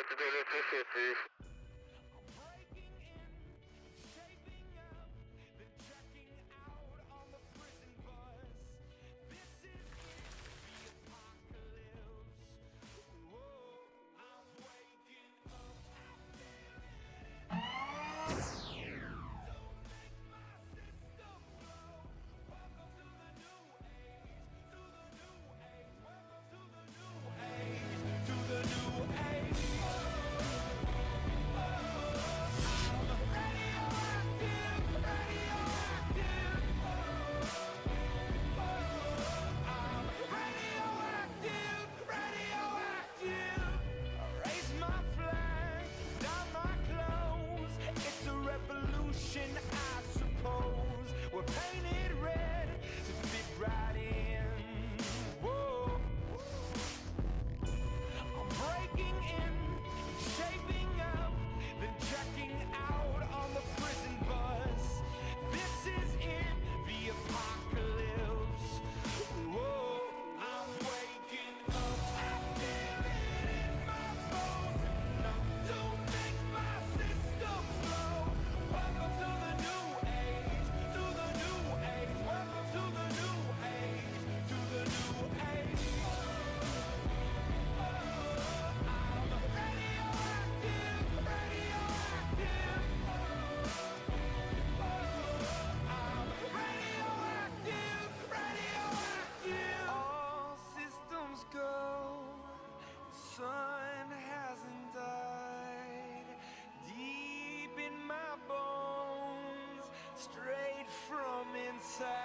Нет, это не sunset.